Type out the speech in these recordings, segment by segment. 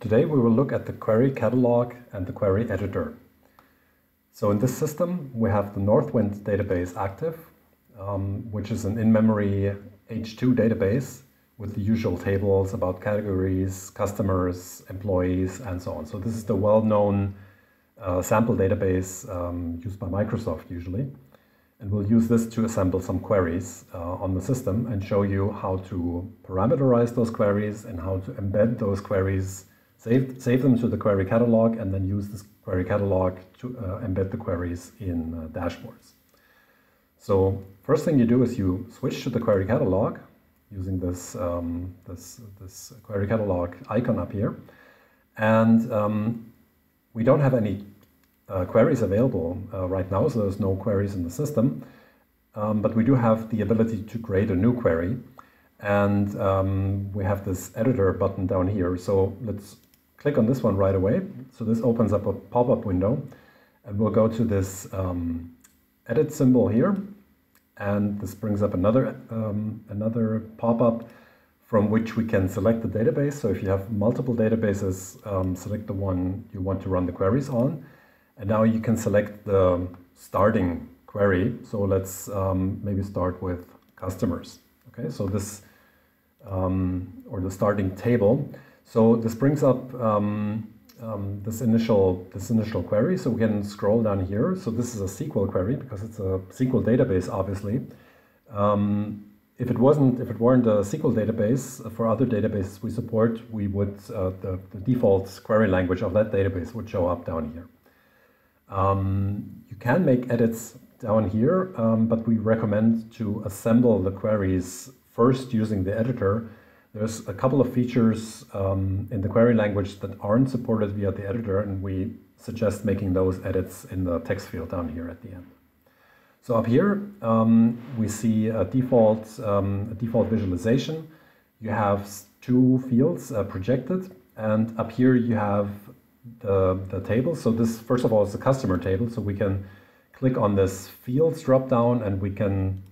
Today we will look at the query catalog and the query editor. So in this system we have the Northwind database active, um, which is an in-memory H2 database with the usual tables about categories, customers, employees, and so on. So this is the well-known uh, sample database um, used by Microsoft usually. And we'll use this to assemble some queries uh, on the system and show you how to parameterize those queries and how to embed those queries, save, save them to the query catalog, and then use this query catalog to uh, embed the queries in uh, dashboards. So first thing you do is you switch to the query catalog using this, um, this, this query catalog icon up here. And um, we don't have any uh, queries available uh, right now, so there's no queries in the system. Um, but we do have the ability to create a new query. And um, we have this editor button down here. So let's click on this one right away. So this opens up a pop-up window. And we'll go to this um, edit symbol here. And this brings up another, um, another pop-up from which we can select the database. So if you have multiple databases, um, select the one you want to run the queries on. And now you can select the starting query. So let's um, maybe start with customers. Okay, so this, um, or the starting table. So this brings up um, um this initial this initial query. So we can scroll down here. So this is a SQL query because it's a SQL database, obviously. Um, if it wasn't, if it weren't a SQL database, for other databases we support, we would uh, the, the default query language of that database would show up down here. Um, you can make edits down here, um, but we recommend to assemble the queries first using the editor. There's a couple of features um, in the query language that aren't supported via the editor, and we suggest making those edits in the text field down here at the end. So up here, um, we see a default, um, a default visualization. You have two fields uh, projected, and up here you have the, the table. So this, first of all, is the customer table. So we can click on this fields drop down and we can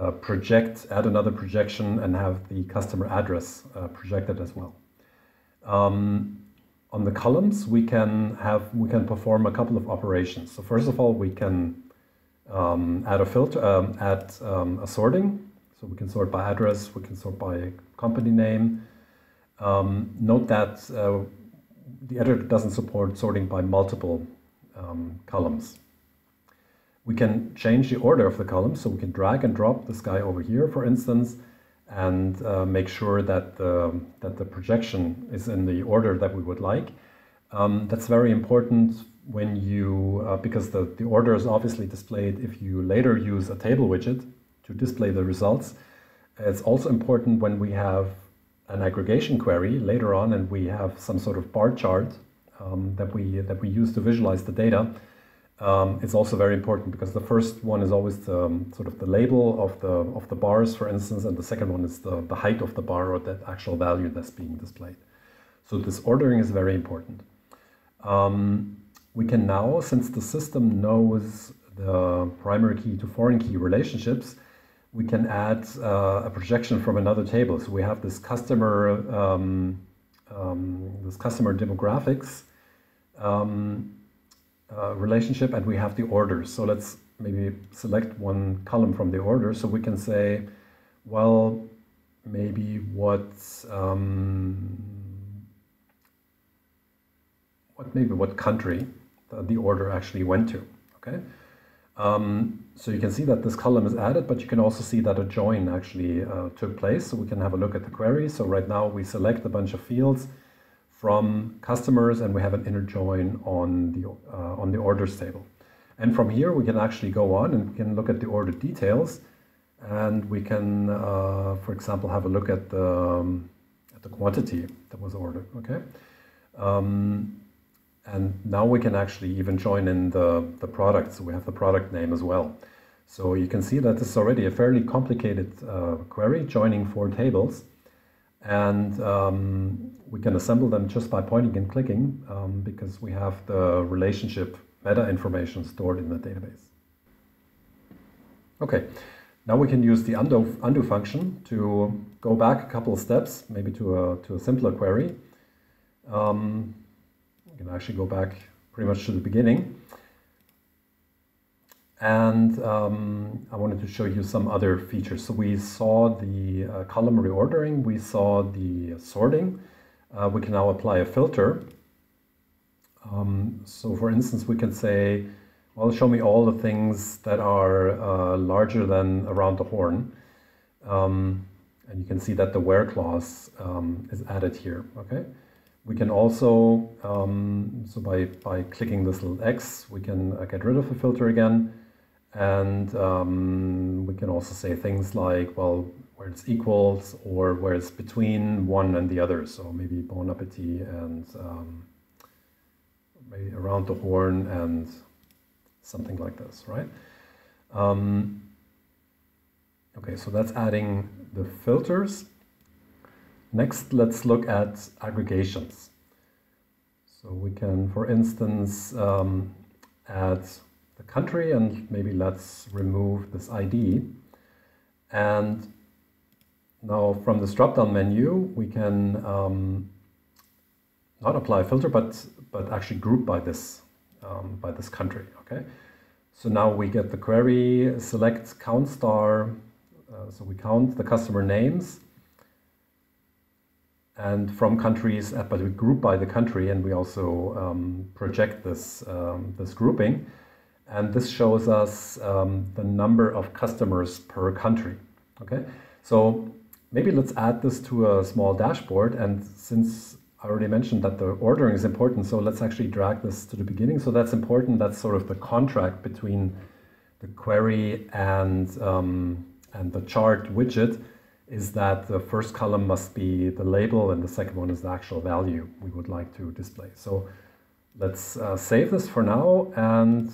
uh, project, add another projection and have the customer address uh, projected as well. Um, on the columns, we can have we can perform a couple of operations. So first of all, we can um, add a filter, um, add um, a sorting. So we can sort by address, we can sort by company name. Um, note that uh, the editor doesn't support sorting by multiple um, columns. We can change the order of the columns, so we can drag and drop this guy over here, for instance, and uh, make sure that the, that the projection is in the order that we would like. Um, that's very important when you, uh, because the, the order is obviously displayed if you later use a table widget to display the results. It's also important when we have an aggregation query later on and we have some sort of bar chart um, that we that we use to visualize the data, um, it's also very important because the first one is always the um, sort of the label of the of the bars, for instance, and the second one is the, the height of the bar or the actual value that's being displayed. So this ordering is very important. Um, we can now, since the system knows the primary key to foreign key relationships, we can add uh, a projection from another table. So we have this customer, um, um, this customer demographics um, uh, relationship, and we have the orders. So let's maybe select one column from the order. So we can say, well, maybe what um, what maybe what country the, the order actually went to. Okay. Um, so you can see that this column is added, but you can also see that a join actually uh, took place. So we can have a look at the query. So right now we select a bunch of fields from customers and we have an inner join on the, uh, on the orders table. And from here we can actually go on and we can look at the order details and we can, uh, for example, have a look at the, um, at the quantity that was ordered, okay? Um, and now we can actually even join in the, the product. So we have the product name as well. So you can see that this is already a fairly complicated uh, query, joining four tables. And um, we can assemble them just by pointing and clicking um, because we have the relationship meta information stored in the database. Okay, now we can use the undo, undo function to go back a couple of steps, maybe to a, to a simpler query. Um, we can actually go back pretty much to the beginning. And um, I wanted to show you some other features. So we saw the uh, column reordering, we saw the sorting. Uh, we can now apply a filter. Um, so for instance, we can say, well, show me all the things that are uh, larger than around the horn. Um, and you can see that the where clause um, is added here, okay? We can also, um, so by, by clicking this little X, we can uh, get rid of the filter again. And um, we can also say things like, well, where it's equals or where it's between one and the other. So maybe Bon Appetit and um, maybe around the horn and something like this, right? Um, okay, so that's adding the filters. Next, let's look at aggregations. So we can, for instance, um, add country and maybe let's remove this ID. And now from this drop-down menu, we can um, not apply a filter, but, but actually group by this, um, by this country, okay? So now we get the query, select count star, uh, so we count the customer names, and from countries, uh, but we group by the country, and we also um, project this, um, this grouping. And this shows us um, the number of customers per country. Okay, so maybe let's add this to a small dashboard. And since I already mentioned that the ordering is important, so let's actually drag this to the beginning. So that's important. That's sort of the contract between the query and, um, and the chart widget is that the first column must be the label and the second one is the actual value we would like to display. So let's uh, save this for now and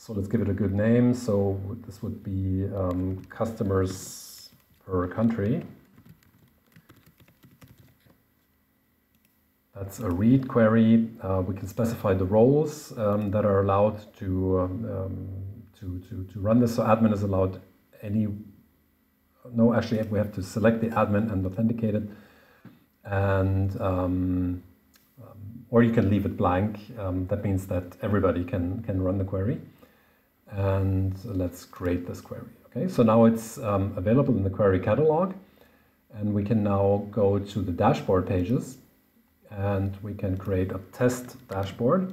so let's give it a good name. So this would be um, customers per country. That's a read query. Uh, we can specify the roles um, that are allowed to, um, to, to, to run this. So admin is allowed any no, actually we have to select the admin and authenticate it. And, um, um, or you can leave it blank. Um, that means that everybody can, can run the query. And let's create this query. Okay, so now it's um, available in the query catalog. And we can now go to the dashboard pages and we can create a test dashboard.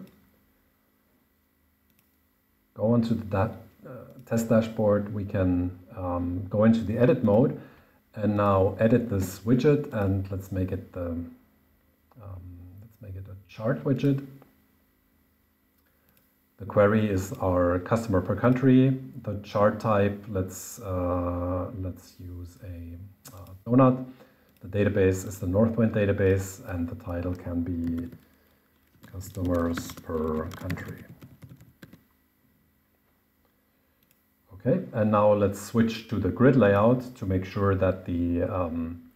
Go onto the da uh, test dashboard, we can um, go into the edit mode and now edit this widget and let's make it the um, let's make it a chart widget. The query is our customer per country. The chart type, let's uh, let's use a uh, donut. The database is the Northwind database and the title can be customers per country. Okay, and now let's switch to the grid layout to make sure that the um,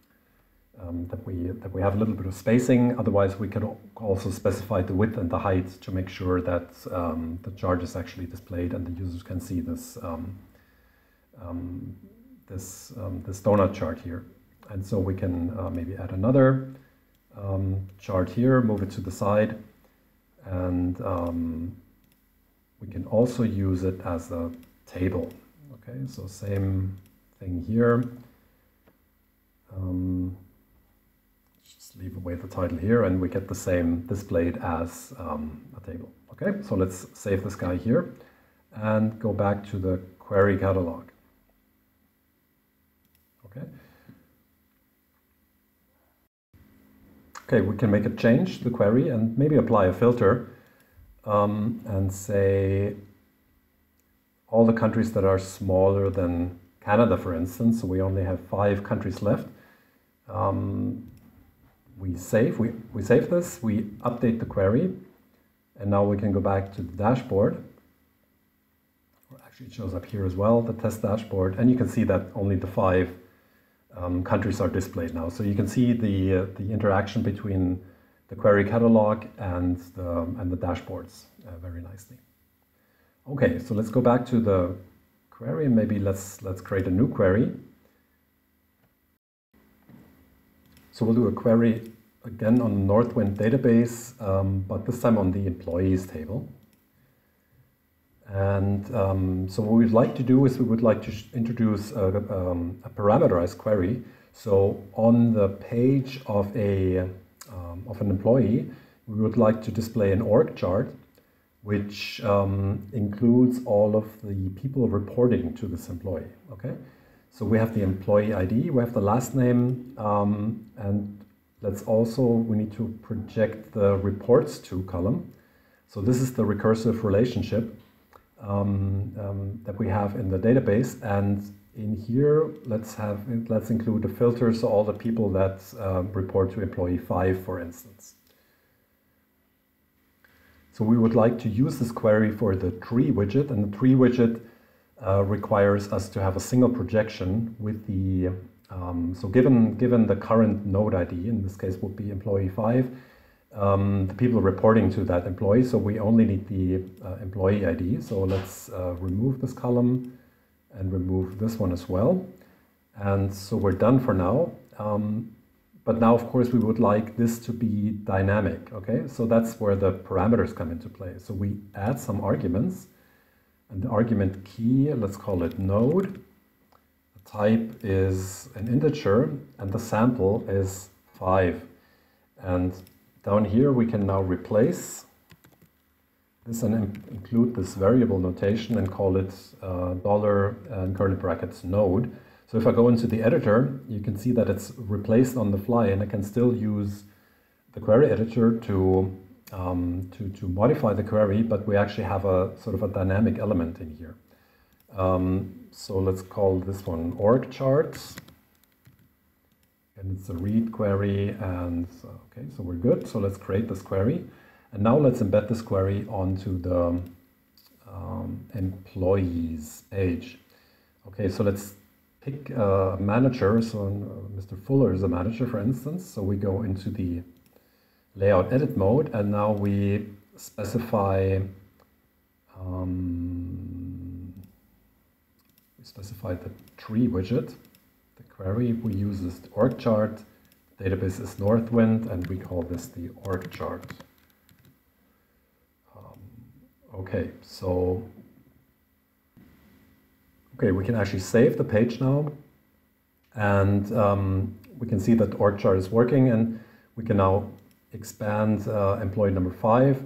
um, that we that we have a little bit of spacing. Otherwise, we can also specify the width and the height to make sure that um, the chart is actually displayed and the users can see this um, um, this um, this donut chart here. And so we can uh, maybe add another chart here, move it to the side, and we can also use it as a table. Okay, so same thing here. Um, leave away the title here and we get the same displayed as um, a table. Okay, so let's save this guy here and go back to the query catalog. Okay. Okay, we can make a change to the query and maybe apply a filter um, and say all the countries that are smaller than Canada, for instance, so we only have five countries left. Um, we save, we, we save this, we update the query, and now we can go back to the dashboard. Actually, it shows up here as well, the test dashboard, and you can see that only the five um, countries are displayed now. So you can see the, uh, the interaction between the query catalog and the, and the dashboards uh, very nicely. Okay, so let's go back to the query. Maybe let's, let's create a new query. So we'll do a query again on the Northwind database, um, but this time on the employees table. And um, so what we'd like to do is we would like to introduce a, um, a, parameterized query. So on the page of, a, um, of an employee, we would like to display an org chart which um, includes all of the people reporting to this employee, okay? So we have the employee ID, we have the last name, um, and let's also, we need to project the reports to column. So this is the recursive relationship um, um, that we have in the database. And in here, let's have, let's include the filters, So all the people that uh, report to employee five, for instance. So we would like to use this query for the tree widget, and the tree widget uh, requires us to have a single projection with the, um, so given, given the current node ID, in this case would be employee 5, um, the people reporting to that employee, so we only need the uh, employee ID. So let's uh, remove this column and remove this one as well. And so we're done for now. Um, but now, of course, we would like this to be dynamic, okay? So that's where the parameters come into play. So we add some arguments, the argument key, let's call it node. The type is an integer, and the sample is 5. And down here, we can now replace this and include this variable notation and call it uh, dollar and curly brackets node. So if I go into the editor, you can see that it's replaced on the fly and I can still use the query editor to, um, to, to modify the query, but we actually have a sort of a dynamic element in here. Um, so let's call this one org charts. And it's a read query and okay, so we're good. So let's create this query. And now let's embed this query onto the um, employees page. Okay, so let's pick a manager. So uh, Mr. Fuller is a manager, for instance. So we go into the layout edit mode, and now we specify um, we specify the tree widget. The query we use is the org chart. database is Northwind, and we call this the org chart. Um, okay, so Okay, we can actually save the page now and um, we can see that org chart is working and we can now expand uh, employee number five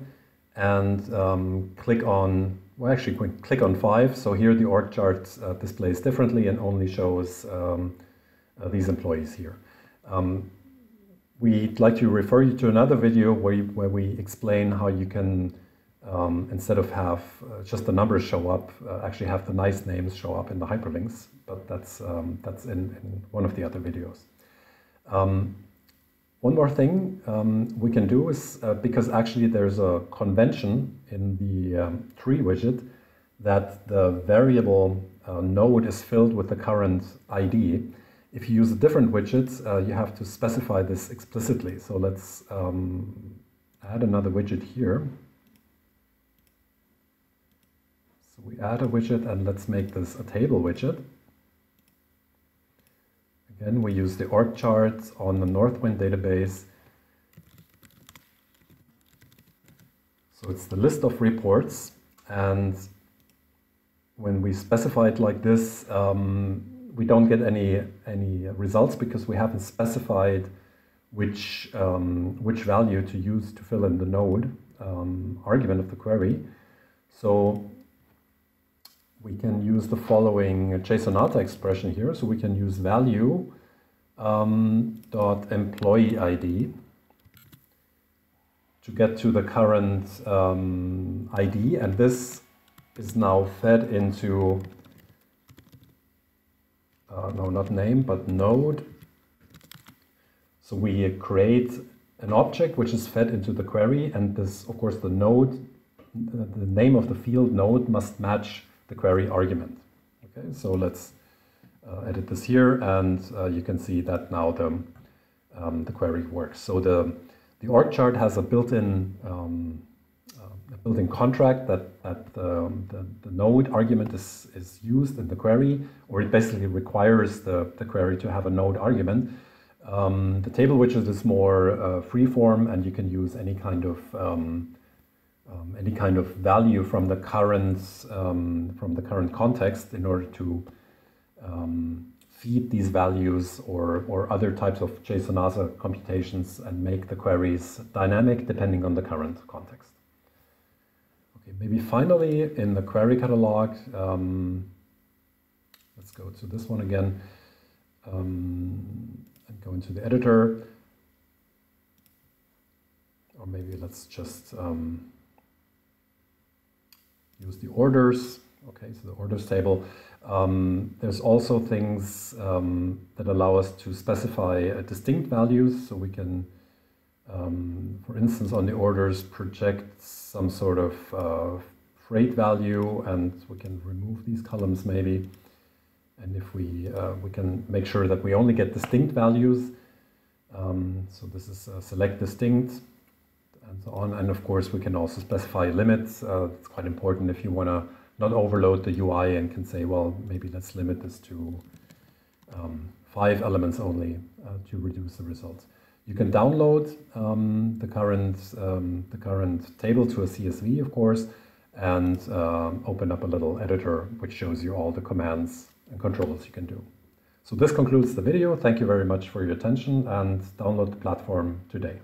and um, click on, well actually click on five. So here the org chart uh, displays differently and only shows um, uh, these employees here. Um, we'd like to refer you to another video where, you, where we explain how you can um, instead of have uh, just the numbers show up, uh, actually have the nice names show up in the hyperlinks. But that's um, that's in, in, one of the other videos. Um, one more thing um, we can do is uh, because actually there's a convention in the um, tree widget that the variable uh, node is filled with the current ID. If you use a different widget, uh, you have to specify this explicitly. So let's um, add another widget here. So we add a widget and let's make this a table widget. Again, we use the org charts on the Northwind database. So it's the list of reports and when we specify it like this, um, we don't get any any results because we haven't specified which um, which value to use to fill in the node um, argument of the query. So we can use the following JSONata expression here. So we can use value um, dot employee ID to get to the current um, ID, and this is now fed into uh, no, not name, but node. So we create an object which is fed into the query, and this, of course, the node, the name of the field node must match the query argument. Okay, so let's uh, edit this here, and uh, you can see that now the um, the query works. So the the org chart has a built-in um, uh, a built-in contract that that the, the, the, node argument is is used in the query, or it basically requires the the query to have a node argument. Um, the table widget is more uh, free-form, and you can use any kind of um, um, any kind of value from the current um, from the current context in order to um, feed these values or, or other types of JSONata computations and make the queries dynamic depending on the current context. Okay, maybe finally in the query catalog, um, let's go to this one again um, and go into the editor. Or maybe let's just um, use the orders. Okay, so the orders table. Um, there's also things um, that allow us to specify uh, distinct values. So we can, um, for instance, on the orders, project some sort of uh, freight value and we can remove these columns maybe. And if we, uh, we can make sure that we only get distinct values. Um, so this is uh, select distinct and so on. And of course, we can also specify limits. Uh, it's quite important if you want to not overload the UI and can say, well, maybe let's limit this to um, five elements only uh, to reduce the results. You can download um, the current um, the current table to a CSV, of course, and um, open up a little editor which shows you all the commands and controls you can do. So this concludes the video. Thank you very much for your attention and download the platform today.